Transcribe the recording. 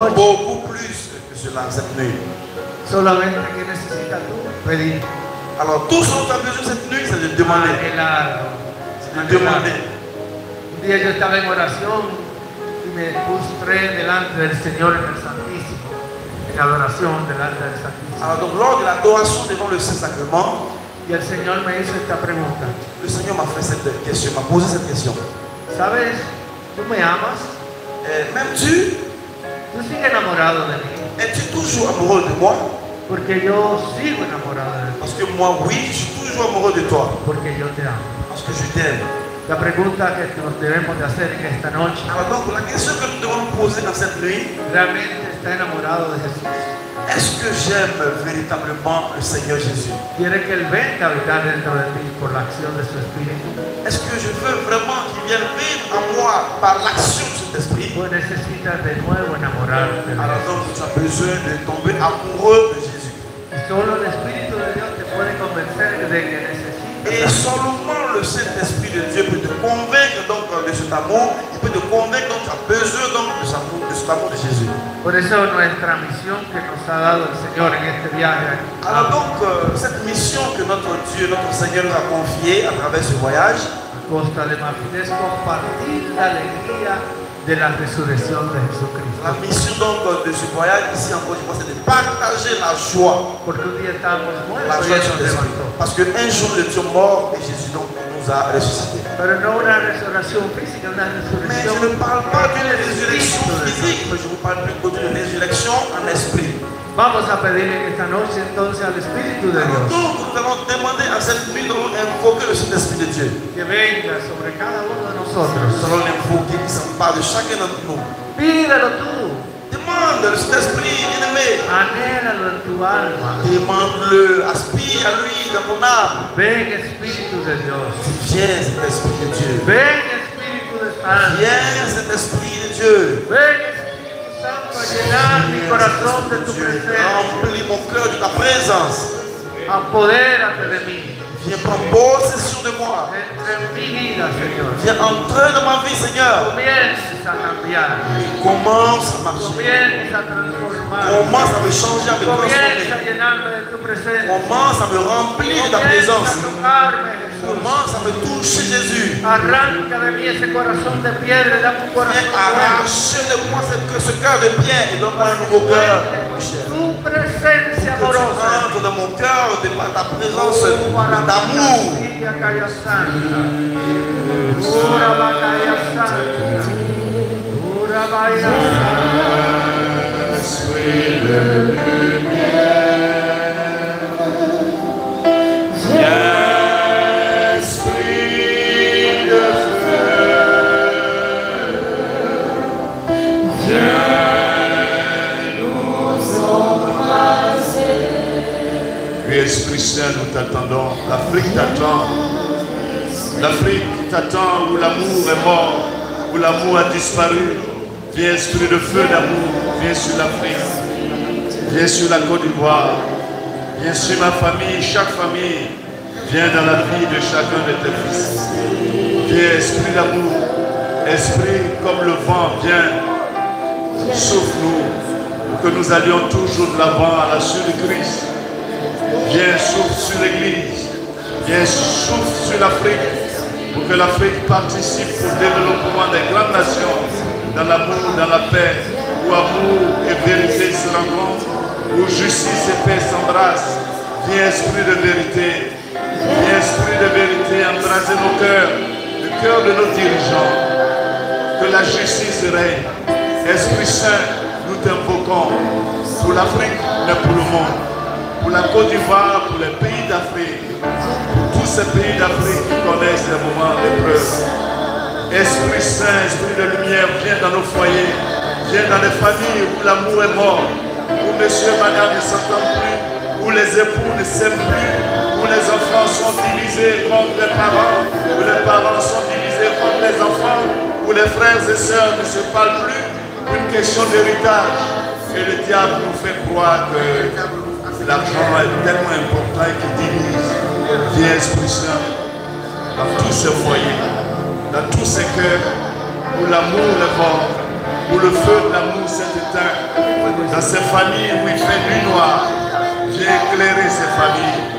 Beaucoup plus que cela cette nuit. Solamente que necesitas tú pedir. Alors tout ce dont tu as besoin cette nuit, c'est de demander. C'est de demander. Un día yo estaba en oración y me postré delante del Señor en el Santísimo, en adoración delante del Santísimo. Alors donc lors de l'adoration devant le Saint-Sacrement, Y el Señor me hizo esta pregunta. le Seigneur m'a fait cette question, m'a posé cette question. ¿Sabes? Tú me amas, Eh, M'aimes-tu tú sigues enamorado de mí, Es-tu toujours amoureux de moi? Porque yo sigo enamorado de ti, Parce que moi, oui, je suis toujours amoureux de toi. porque yo te amo. Parce que je t'aime. La pregunta que nos debemos de hacer en esta noche, Alors donc la question que nous devons poser dans cette nuit, ¿realmente está enamorado de Jesús? est-ce que j'aime véritablement le Seigneur Jésus? ¿Quiere que Él venga a habitar dentro de ti por la acción de su Espíritu? Est-ce que je veux vraiment qu'il vienne vivre en moi par l'action Alors donc tu as besoin de tomber amoureux de Jésus. Et seulement le Saint-Esprit de Dieu peut te convaincre donc de cet amour, il peut te convaincre donc tu as besoin donc de cet amour de, cet amour de Jésus. Por eso nuestra misión que nos ha dado el Señor en este viaje Alors donc euh, cette mission que notre Dieu, notre Seigneur nous a confiée à travers ce voyage, Costa de Marfil es compartir la alegría de la de mission donc de ce voyage ici en Côte d'Ivoire, c'est de partager la joie, la joie nos l'esprit. Parce qu'un jour nous étions morts et Jésus donc nous a ressuscités. Mais je ne parle pas d'une résurrection physique, mais je vous parle plutôt d'une résurrection en esprit. Vamos a pedirle esta noche entonces al Espíritu de Dios donc nous allons demander à cette nuit, nous allons invoquer le Saint-Esprit de Dieu. que venga sobre cada uno de Nous nosotros. allons l'invoquer qui s'empare de chacun d'entre nous. Pídelo tú, Demande le Saint-Esprit, bien-aimé. anhélalo en tu alma. Demande-le, aspire à lui dans ton âme. Ven Espíritu de Dios. Viens, cet esprit de Dieu. Ven Espíritu de Santo. Viens, cet esprit de Dieu. Ven remplis mon cœur de ta présence. Apodérate de mí. Viens prendre possession de moi. Viens entrer dans ma vie, Seigneur. Commence à marcher. Commence à me changer, à me transformer. Commence à me remplir de ta présence. Commence à me toucher, Jésus. Arranca de de Viens de moi ce, cœur de pierre et un nouveau cœur. Mon cher. Tu presencia Que tu amorosa. entres dans mon cœur de par ta présence d'amour. Ura nous t'attendons. L'Afrique t'attend. L'Afrique t'attend où l'amour est mort, où l'amour a disparu. Viens, Esprit de feu d'amour, viens sur l'Afrique. Viens sur la Côte d'Ivoire. Viens sur ma famille, chaque famille. Viens dans la vie de chacun de tes fils. Viens, Esprit d'amour. Esprit comme le vent, viens. Pour que nous allions toujours de l'avant à la suite de Christ. Viens, souffle sur l'Afrique. Pour que l'Afrique participe au développement des grandes nations. Dans l'amour, dans la paix. Où amour et vérité se rencontrent. Où justice et paix s'embrassent. Viens, esprit de vérité. Viens, esprit de vérité, embrasser nos cœurs. Le cœur de nos dirigeants. Que la justice règne. Esprit Saint, nous t'invoquons pour l'Afrique, mais pour le monde pour la Côte d'Ivoire, pour les pays d'Afrique, pour tous ces pays d'Afrique qui connaissent des moments d'épreuve. Esprit Saint, Esprit de lumière, viens dans nos foyers, viens dans les familles où l'amour est mort, où monsieur et madame ne s'entendent plus, où les époux ne s'aiment plus, où les enfants sont divisés contre les parents, où les parents sont divisés contre les enfants, où les frères et sœurs ne se parlent plus, une question d'héritage. Et le diable nous fait croire que l'argent est tellement important qu'il divise. Viens Esprit Saint dans tous ces foyers, dans tous ces cœurs où l'amour mort, où le feu de l'amour s'est éteint. Dans ces familles où il fait nuit noire, viens éclairer ces familles.